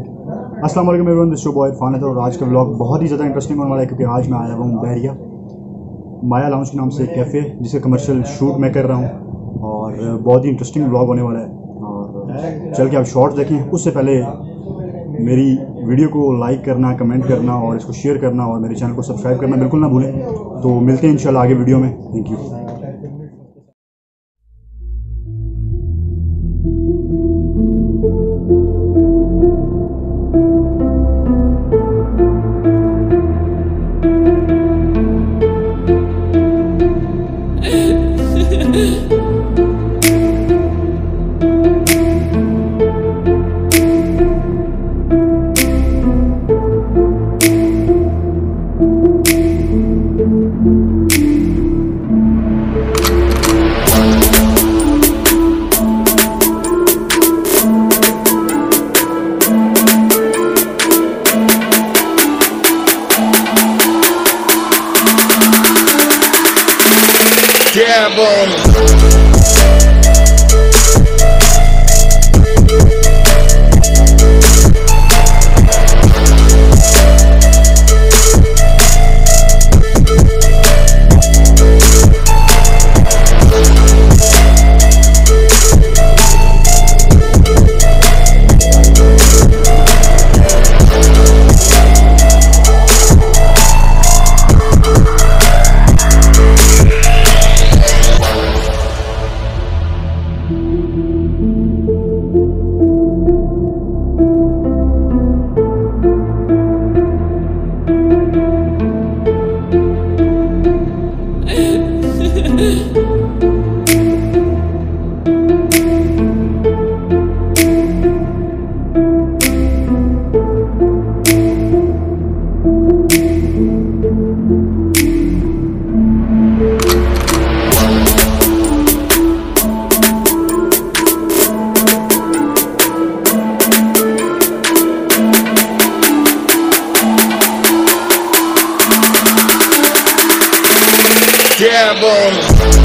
अस्सलाम वालेकुम everyone this show boy Irfan है और आज का व्लॉग बहुत ही ज़्यादा इंटरेस्टिंग होने वाला है, क्योंकि आज मैं आया हुआ हूँ बैरिया, माया लाउंज के नाम से एक कैफ़े जिसका कमर्शियल शूट मैं कर रहा हूँ। और बहुत ही इंटरेस्टिंग व्लॉग होने वाला है। और चल के आप शॉर्ट्स देखें। उससे पहले मेरी वीडियो को लाइक करना कमेंट करना और इसको शेयर करना और मेरे चैनल को सब्सक्राइब करना बिल्कुल ना भूलें। तो मिलते हैं इंशाल्लाह आगे वीडियो में। Thank you Yeah, boy. Yeah, boy.